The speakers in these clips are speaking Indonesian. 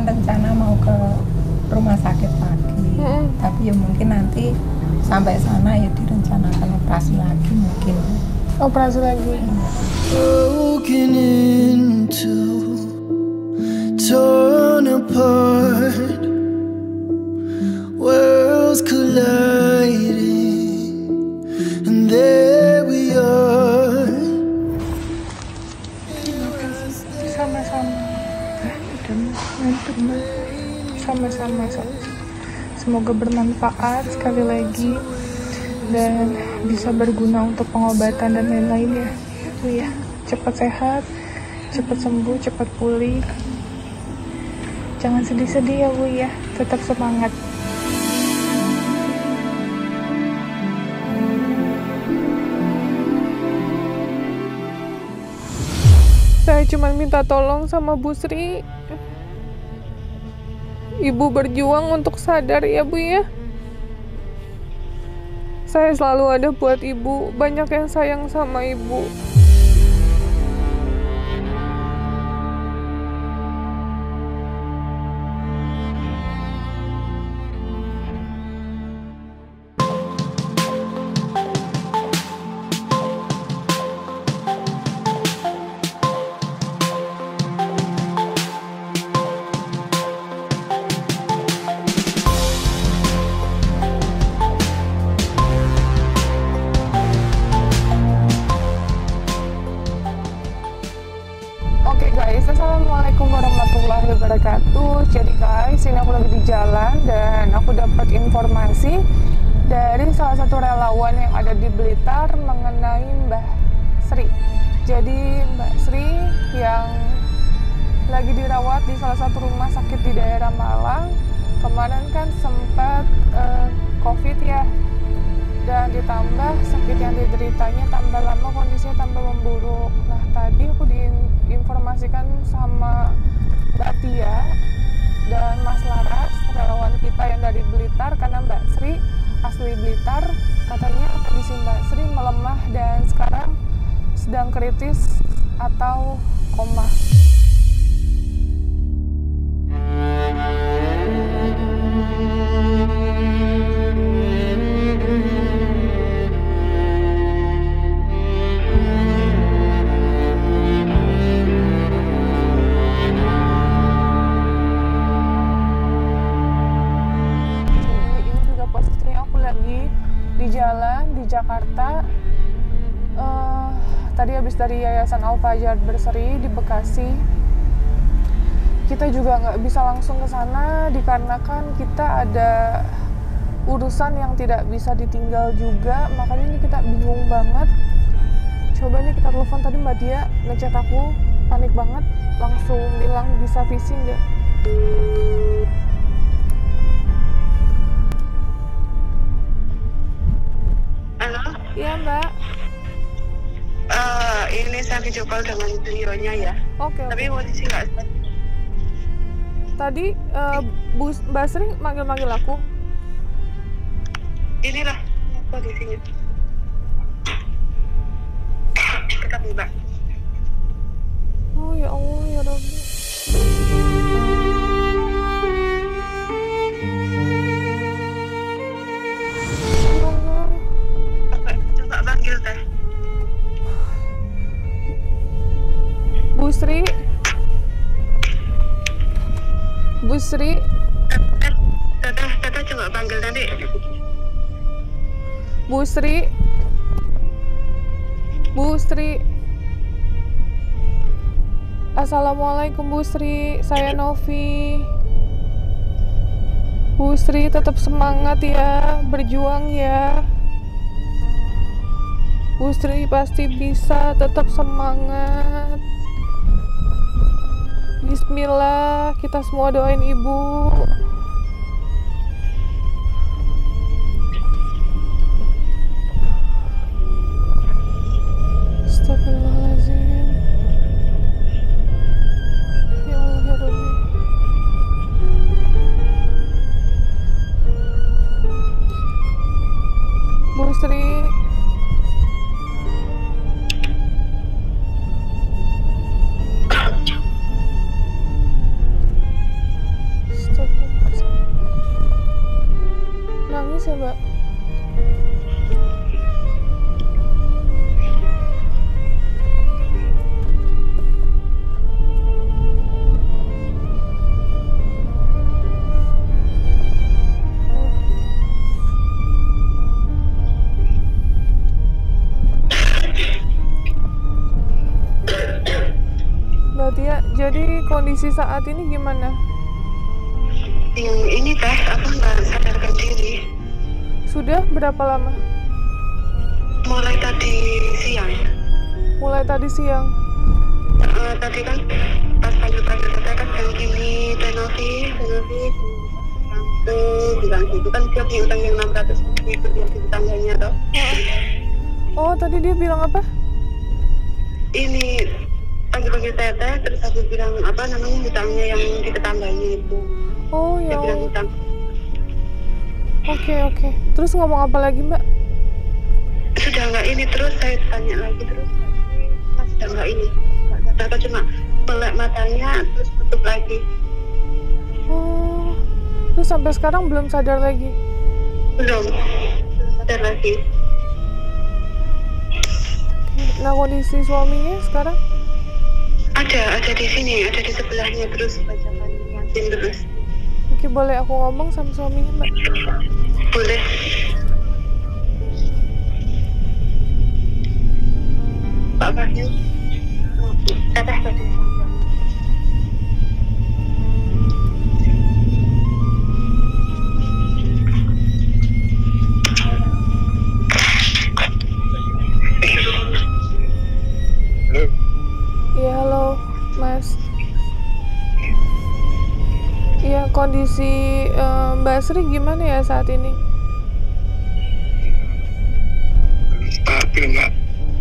kan rencana mau ke rumah sakit lagi Mm-mm. tapi ya mungkin nanti sampai sana ya direncanakan operasi lagi mungkin. Operasi lagi. Broken into, torn apart, worlds colliding, and there sama-sama sama. semoga bermanfaat sekali lagi dan bisa berguna untuk pengobatan dan lain-lain ya itu ya cepat sehat cepat sembuh cepat pulih jangan sedih-sedih ya bu ya tetap semangat Saya cuma minta tolong sama Bu Sri. Ibu berjuang untuk sadar ya Bu ya. Saya selalu ada buat Ibu. Banyak yang sayang sama Ibu. Oke guys, assalamualaikum warahmatullahi wabarakatuh. Jadi guys, ini aku lagi di jalan dan aku dapat informasi dari salah satu relawan yang ada di Blitar mengenai Mbah Sri. Jadi Mbak Sri yang lagi dirawat di salah satu rumah sakit di daerah Malang kemarin kan sempat eh, COVID ya dan ditambah sakit yang dideritanya tambah lama kondisinya tambah memburuk. Nah tadi aku diinformasikan sama Mbak Tia dan Mas Laras relawan kita yang dari Blitar karena Mbak Sri asli Blitar katanya kondisi Mbak Sri melemah dan sekarang sedang kritis atau koma. Di jalan di Jakarta. Eh, tadi habis dari Yayasan Al Fajar Berseri di Bekasi. Kita juga nggak bisa langsung ke sana dikarenakan kita ada urusan yang tidak bisa ditinggal juga. Makanya ini kita bingung banget. Coba nih kita telepon tadi Mbak Dia ngechat aku panik banget langsung bilang bisa visi nggak ini saya video call dengan beliaunya ya. Oke. oke. Tapi posisi nggak Tadi eh, Bu Mbak Sri manggil-manggil aku. inilah posisinya. Kita buka. Oh ya Allah ya Rabbi. Bu Sri. Teteh, teteh, teteh coba panggil nanti. Bu Sri. Bu Sri. Assalamualaikum Bu Sri, saya Novi. Bu Sri tetap semangat ya, berjuang ya. Bu Sri pasti bisa, tetap semangat. Bismillah, kita semua doain Ibu. Kondisi saat ini gimana? Yang ini teh aku nggak sadarkan diri. Sudah berapa lama? Mulai tadi siang. Mulai tadi siang. Eh, tadi kan pas panggil-panggil teteh kan bilang gini, Tenovi, Tenovi, tuh bilang gitu kan dia punya utang yang 600 ribu itu dia di tetangganya toh. Oh, tadi dia bilang apa? Ini panggil-panggil teteh terus aku bilang apa namanya hutangnya yang di tetangganya itu. Oh Dia ya. bilang Allah. hutang. Oke oke. Terus ngomong apa lagi Mbak? Sudah nggak ini terus saya tanya lagi terus. Sudah nggak ini. Apa cuma melek matanya terus tutup lagi. Oh. Terus sampai sekarang belum sadar lagi. Belum. Belum sadar lagi. Nah kondisi suaminya sekarang? Ada, ada di sini, ada di sebelahnya terus bacakan yasin terus. Oke boleh aku ngomong sama suaminya Mbak? Boleh. Pak Wahyu. Teteh tadi Mbak Sri gimana ya saat ini? stabil mbak.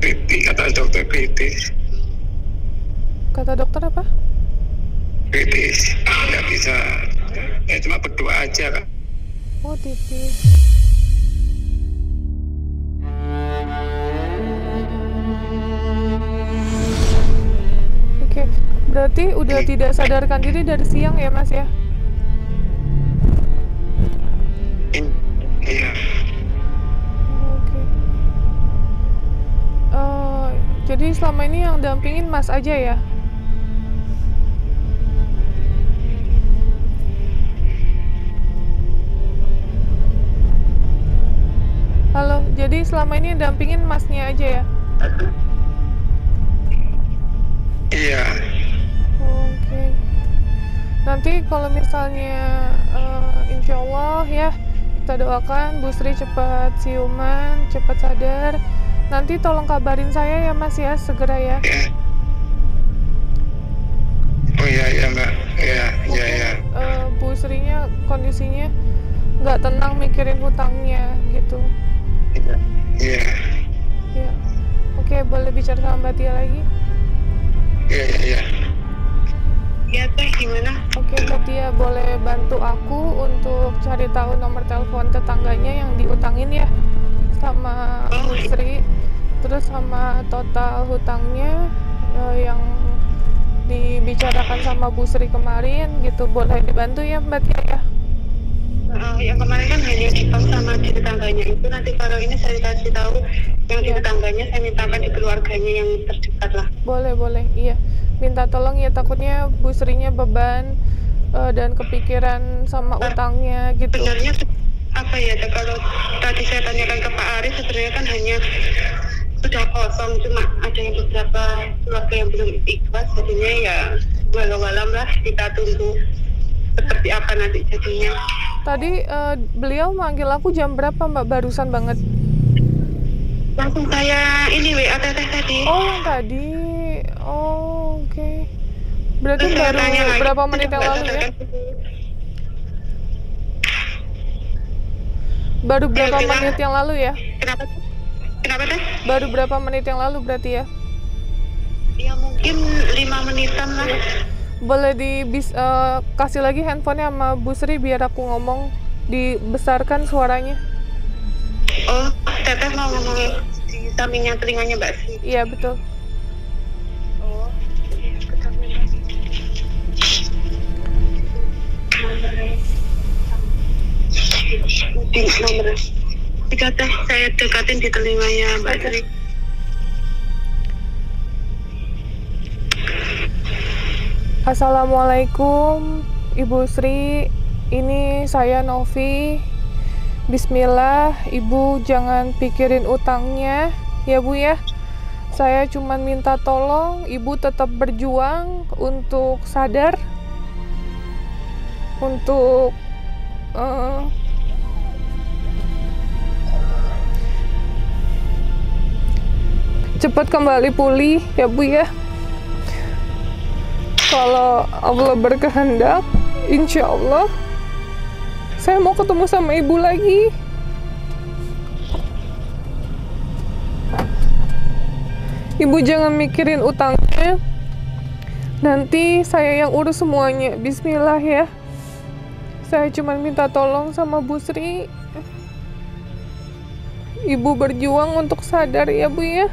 Kritis kata dokter kritis. Kata dokter apa? Kritis. Nggak bisa. Ya cuma berdoa aja kan. Oh tipis. Oke, berarti udah tidak sadarkan diri dari siang ya Mas ya? Jadi selama ini yang dampingin Mas aja ya? Halo, jadi selama ini yang dampingin Masnya aja ya? Iya. Oke. Nanti kalau misalnya eh, insya Allah ya kita doakan Bu Sri cepat siuman, cepat sadar. Nanti tolong kabarin saya ya Mas ya segera ya. Ya. Oh iya iya mbak. Iya iya iya. Eh, Bu Srinya kondisinya nggak tenang mikirin hutangnya gitu. Iya. Iya. Ya. Oke, boleh bicara sama Mbak Tia lagi? Iya iya. iya. Ya teh gimana? Oke, Mbak Tia boleh bantu aku untuk cari tahu nomor telepon tetangganya yang diutangin ya sama Bu Sri, terus sama total hutangnya eh, yang dibicarakan sama Bu Sri kemarin gitu boleh dibantu ya Mbak Tia ya? Eh, yang kemarin kan hanya di pos sama di tetangganya itu nanti kalau ini saya kasih tahu yang di Iya. tetangganya saya mintakan di keluarganya yang terdekat lah. Boleh boleh, iya. Minta tolong ya takutnya Bu Srinya beban eh, dan kepikiran sama utangnya gitu. Sebenarnya apa ya kalau tadi saya tanyakan ke Pak Aris sebenarnya kan hanya sudah kosong cuma ada yang beberapa keluarga yang belum ikhlas jadinya ya walau-walam lah kita tunggu seperti apa nanti jadinya. Tadi eh, beliau manggil aku jam berapa Mbak? Barusan banget. Langsung saya ini WA teteh tadi. Oh yang tadi. Oh oke. Berarti Terus baru tanya lagi, berapa menit yang "Coba lalu ya? sadarkan dulu." Baru berapa menit yang lalu ya? Kenapa? Kenapa teh? Baru berapa menit yang lalu berarti ya? Ya mungkin lima menitan lah. Boleh dibis eh, kasih lagi handphonenya sama Bu Sri biar aku ngomong dibesarkan suaranya. Oh, teteh mau ngomong di sampingnya telinganya Mbak Sri. Iya betul. Oh, di nomor tiga teh saya dekatin di telinganya Mbak Sri. Assalamualaikum Ibu Sri. Ini saya Novi. Bismillah Ibu jangan pikirin utangnya Ya Bu ya. Saya cuma minta tolong Ibu tetap berjuang Untuk sadar Untuk eh, Cepat kembali pulih ya Bu ya kalau Allah berkehendak, insya Allah saya mau ketemu sama ibu lagi. Ibu jangan mikirin utangnya. Nanti saya yang urus semuanya. Bismillah ya. Saya cuma minta tolong sama Bu Sri. Ibu berjuang untuk sadar ya Bu ya.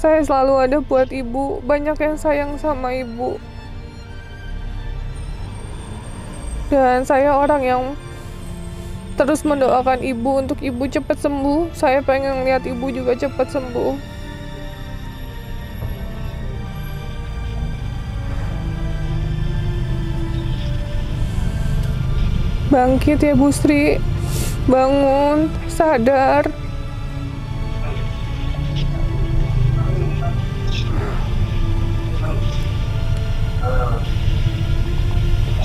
Saya selalu ada buat ibu, banyak yang sayang sama ibu. Dan saya orang yang terus mendoakan ibu untuk ibu cepat sembuh. Saya pengen lihat ibu juga cepat sembuh. Bangkit ya Bu Sri, bangun, sadar.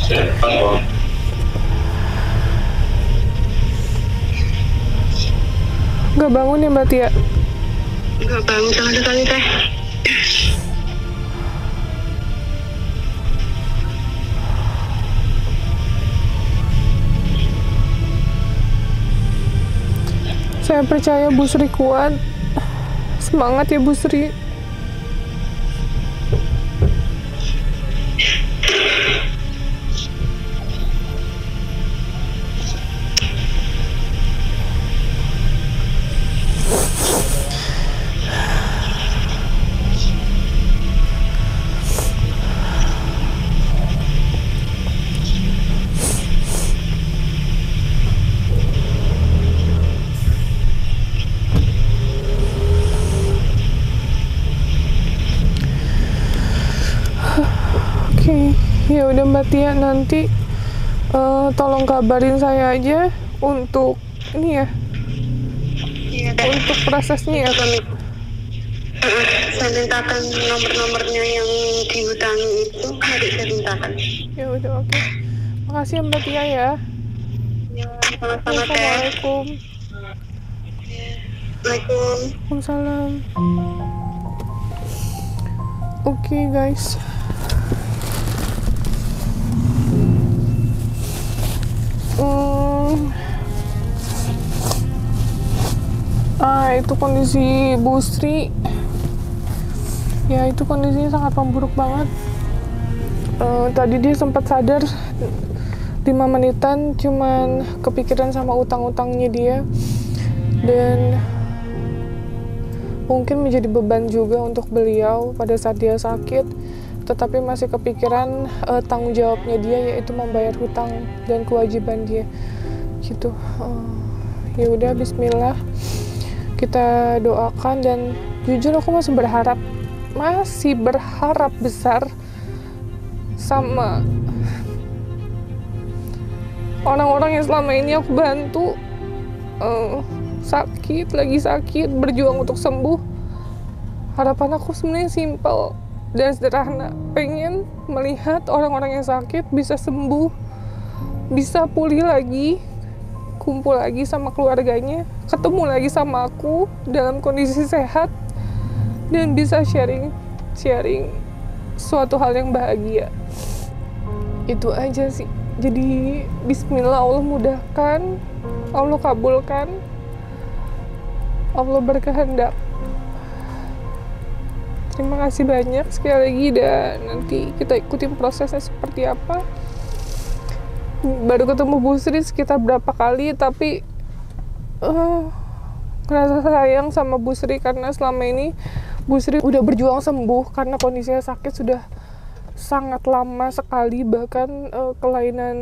Gak bangun ya Mbak Tia? Enggak bangun sama sekali teh. Saya percaya Bu Sri kuat. Semangat ya Bu Sri. Ya Mbak Tia nanti eh, tolong kabarin saya aja untuk ini ya, teh. untuk prosesnya ya. Kami Heeh, saya mintakan nomor-nomornya yang dihutangi itu nanti saya mintakan. Ya udah oke. Makasih ya Mbak Tia ya. Ya. Assalamualaikum. Assalamualaikum. Waalaikumsalam. Oke guys. Hmm. Ah itu kondisi Bu Sri. Ya itu kondisinya sangat memburuk banget. Eh, tadi dia sempat sadar 5 menitan cuman kepikiran sama utang-utangnya dia dan mungkin menjadi beban juga untuk beliau pada saat dia sakit tetapi masih kepikiran eh, tanggung jawabnya dia yaitu membayar hutang dan kewajiban dia. Gitu. Eh, ya udah Bismillah. Kita doakan dan jujur aku masih berharap masih berharap besar sama orang-orang yang selama ini aku bantu. Eh, sakit lagi sakit berjuang untuk sembuh. Harapan aku sebenarnya simpel dan sederhana pengen melihat orang-orang yang sakit bisa sembuh bisa pulih lagi kumpul lagi sama keluarganya ketemu lagi sama aku dalam kondisi sehat dan bisa sharing sharing suatu hal yang bahagia. Itu aja sih. Jadi Bismillah Allah mudahkan Allah kabulkan Allah berkehendak terima kasih banyak sekali lagi dan nanti kita ikutin prosesnya seperti apa. Baru ketemu Bu Sri sekitar berapa kali tapi eh ngerasa sayang sama Bu Sri karena selama ini Bu Sri udah berjuang sembuh karena kondisinya sakit sudah sangat lama sekali. Bahkan eh, kelainan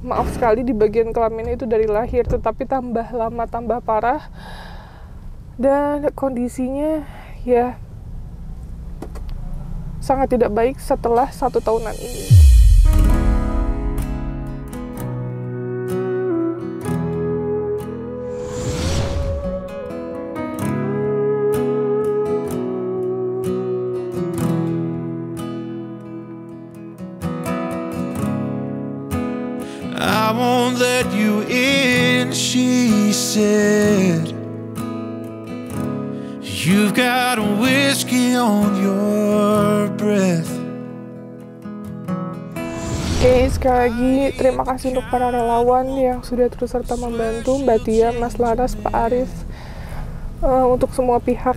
maaf sekali di bagian kelaminnya itu dari lahir tetapi tambah lama tambah parah. Dan kondisinya ya sangat tidak baik setelah satu tahunan ini. I won't let you in, she said. Sekali lagi terima kasih untuk para relawan yang sudah terus serta membantu Mbak Tia, Mas Laras, Pak Arif, eh, untuk semua pihak.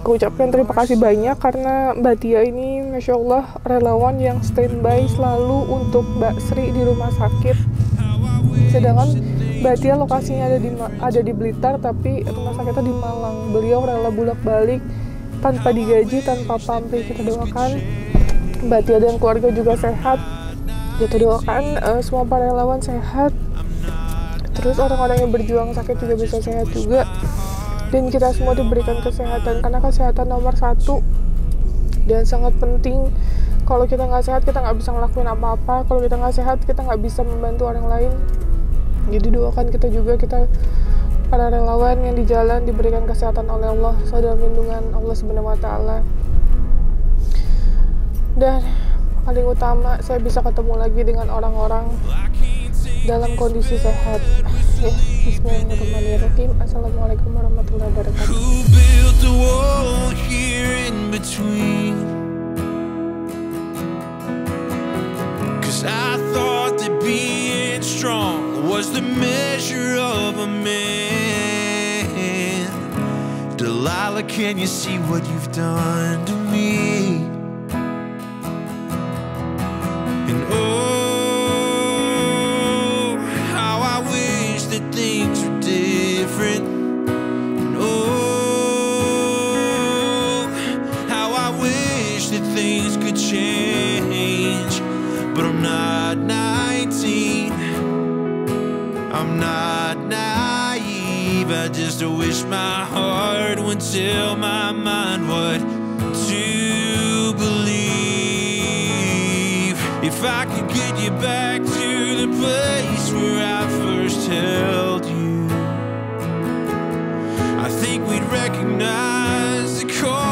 Aku terima kasih banyak karena Mbak Tia ini, Masya Allah, relawan yang standby selalu untuk Mbak Sri di rumah sakit. Sedangkan Mbak Tia lokasinya ada di ada di Blitar, tapi rumah sakitnya di Malang. Beliau rela bolak-balik tanpa digaji, tanpa pamrih. Kita doakan Mbak Tia dan keluarga juga sehat. Kita doakan eh, semua para relawan sehat. Terus orang-orang yang berjuang sakit juga bisa sehat juga. Dan kita semua diberikan kesehatan karena kesehatan nomor satu dan sangat penting. Kalau kita nggak sehat kita nggak bisa ngelakuin apa-apa. Kalau kita nggak sehat kita nggak bisa membantu orang lain. Jadi doakan kita juga kita para relawan yang di jalan diberikan kesehatan oleh Allah, saudara lindungan Allah Subhanahu wa taala dan paling utama saya bisa ketemu lagi dengan orang-orang dalam kondisi sehat Bismillahirrahmanirrahim Assalamualaikum warahmatullahi wabarakatuh was the measure of a man. Delilah, can you see what you've done to me? Not naive. I just wish my heart would tell my mind what to believe. If I could get you back to the place where I first held you, I think we'd recognize the cause